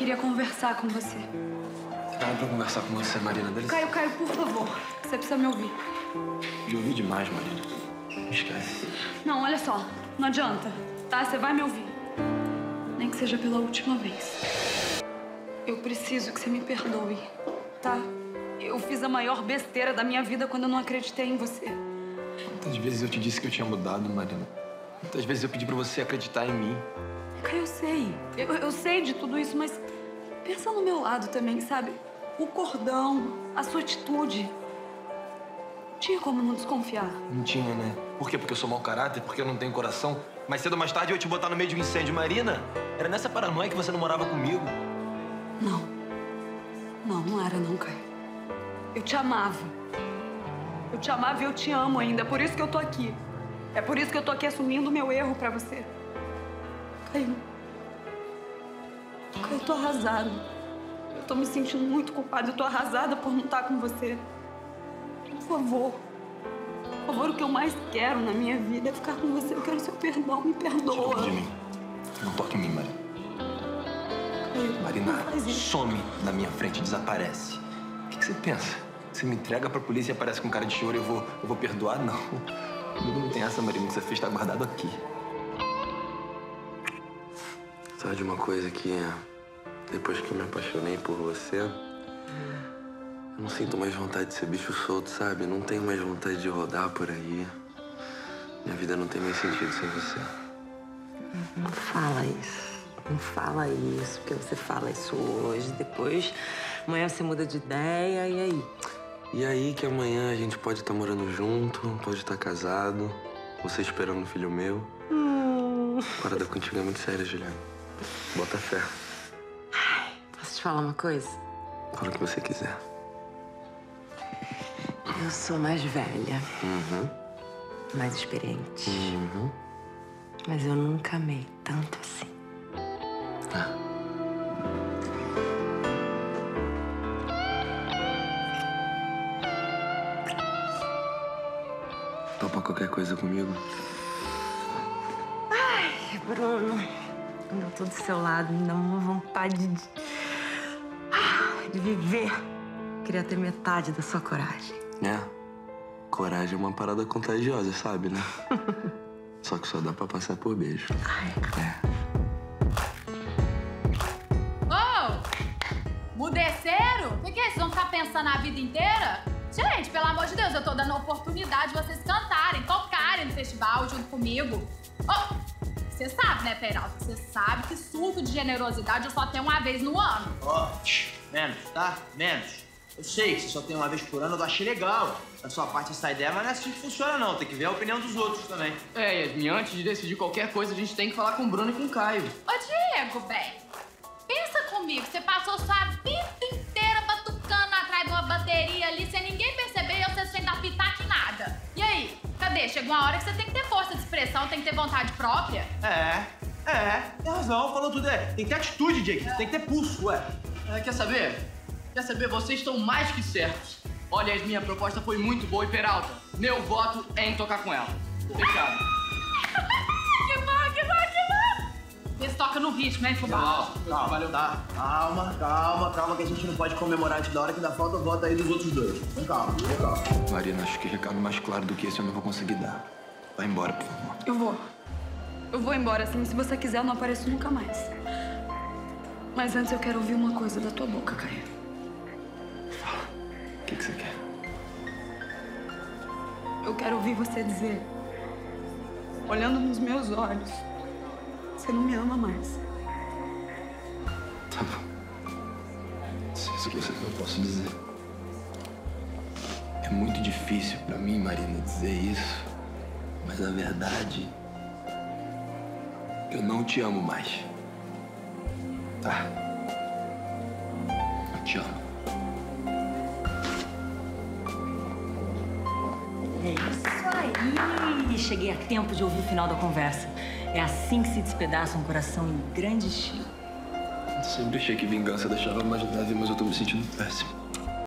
Queria conversar com você. Nada pra conversar com você, Marina. Licença. Caio, Caio, por favor. Você precisa me ouvir. Me ouvi demais, Marina. Não esquece. Não, olha só. Não adianta, tá? Você vai me ouvir. Nem que seja pela última vez. Eu preciso que você me perdoe, tá? Eu fiz a maior besteira da minha vida quando eu não acreditei em você. Quantas vezes eu te disse que eu tinha mudado, Marina? Quantas vezes eu pedi pra você acreditar em mim? Eu sei. Eu, eu sei de tudo isso, mas pensa no meu lado também, sabe? O cordão, a sua atitude. Tinha como não desconfiar. Não tinha, né? Por quê? Porque eu sou mau caráter? Porque eu não tenho coração? Mais cedo ou mais tarde eu ia te botar no meio de um incêndio. Marina, era nessa paranoia que você não morava comigo. Não. Não, não era não, Caio. Eu te amava. Eu te amava e eu te amo ainda. É por isso que eu tô aqui. É por isso que eu tô aqui assumindo o meu erro pra você. Caio. Caio, eu tô arrasada. Eu tô me sentindo muito culpada. Eu tô arrasada por não estar com você. Por favor. Por favor, o que eu mais quero na minha vida é ficar com você. Eu quero seu perdão. Me perdoa. Tira de mim. Não toque em mim, Marina. Caio, Marina, some da minha frente, desaparece. O que, que você pensa? Você me entrega pra polícia e aparece com cara de choro e eu vou, eu vou perdoar? Não. Comigo não tem essa, Marina. O que você fez tá guardado aqui. Sabe de uma coisa que depois que eu me apaixonei por você, eu não sinto mais vontade de ser bicho solto, sabe? Não tenho mais vontade de rodar por aí. Minha vida não tem mais sentido sem você. Não fala isso. Não fala isso, porque você fala isso hoje, depois amanhã você muda de ideia, e aí? E aí que amanhã a gente pode estar morando junto, pode estar casado, você esperando um filho meu. Parada contigo é muito séria, Juliana. Bota fé. Posso te falar uma coisa? Fala o que você quiser. Eu sou mais velha, Uhum. mais experiente, Uhum. mas eu nunca amei tanto assim. Ah. Topa qualquer coisa comigo? Bruno, quando eu tô do seu lado, me dá uma vontade de. Ah, de viver. Queria ter metade da sua coragem. É. Coragem é uma parada contagiosa, sabe, né? Só que só dá pra passar por beijo. Ô! Mudeceiro? O que, que é isso? Vão ficar pensando a vida inteira? Gente, pelo amor de Deus, eu tô dando a oportunidade de vocês cantarem, tocarem no festival junto comigo. Ô! Você sabe, né, Peralta? Você sabe que surto de generosidade eu só tenho uma vez no ano. Ó, tch, menos, tá? Menos. Eu sei que você só tem uma vez por ano, eu achei legal. Da sua parte essa ideia, mas não é assim que funciona, não. Tem que ver a opinião dos outros também. É, Yasmin, antes de decidir qualquer coisa, a gente tem que falar com o Bruno e com o Caio. Ô, Diego, bem, pensa comigo. Você passou sua vida inteira batucando atrás de uma bateria ali sem ninguém perceber e você sem dar pitaco em nada. E aí? Cadê? Chegou uma hora que você tem que ter expressão, tem que ter vontade própria. É, é, tem razão, falou tudo. É, tem que ter atitude, Jake. Tem que ter pulso, ué. É, quer saber? Quer saber? Vocês estão mais que certos. Olha, Yasmin, a proposta foi muito boa e Peralta, meu voto é em tocar com ela. Fechado. Que bom, que bom, que bom! Vê se toca no ritmo, hein, fubá? Calma, Valeu. tá? Calma, calma, calma, que a gente não pode comemorar antes da hora que ainda falta o voto aí dos outros dois. Então calma, calma. Marina, acho que recado mais claro do que esse eu não vou conseguir dar. Vai embora, por favor. Eu vou. Eu vou embora, assim. Se você quiser, eu não apareço nunca mais. Mas antes eu quero ouvir uma coisa da tua boca, Caio. O que, que você quer? Eu quero ouvir você dizer, olhando nos meus olhos, você não me ama mais. Tá bom. Se isso que você eu posso dizer. É muito difícil pra mim, Marina, dizer isso. Mas a verdade. Eu não te amo mais. Tá? Eu te amo. É isso aí! Cheguei a tempo de ouvir o final da conversa. É assim que se despedaça um coração em grande estilo. Sempre achei que vingança deixava mais leve, mas eu tô me sentindo péssimo.